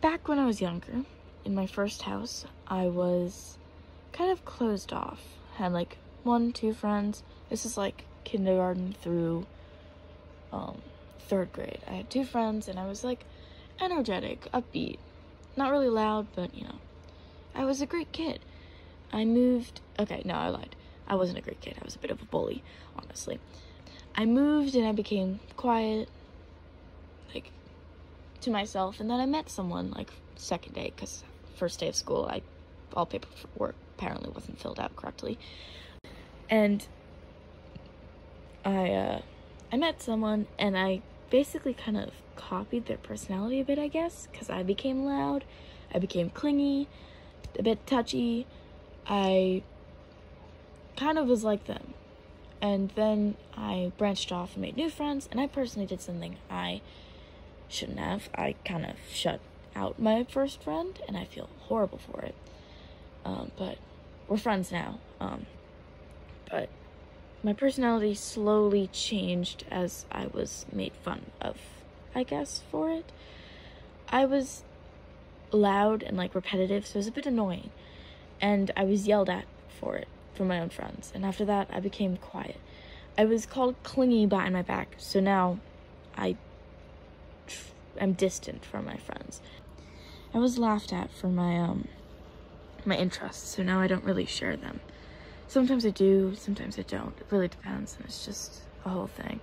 back when I was younger, in my first house, I was kind of closed off. Had like one, two friends. This is like kindergarten through um, third grade. I had two friends and I was like energetic, upbeat, not really loud, but you know, I was a great kid. I moved, okay, no, I lied. I wasn't a great kid. I was a bit of a bully, honestly. I moved and I became quiet, to myself, and then I met someone like second day because first day of school, I all paperwork apparently wasn't filled out correctly, and I uh, I met someone and I basically kind of copied their personality a bit, I guess, because I became loud, I became clingy, a bit touchy. I kind of was like them. And then I branched off and made new friends, and I personally did something I shouldn't have. I kind of shut out my first friend, and I feel horrible for it. Um, but we're friends now. Um, but my personality slowly changed as I was made fun of, I guess, for it. I was loud and like repetitive, so it was a bit annoying. And I was yelled at for it from my own friends. And after that, I became quiet. I was called clingy behind my back, so now I am distant from my friends. I was laughed at for my um my interests, so now I don't really share them. Sometimes I do, sometimes I don't. It really depends, and it's just a whole thing.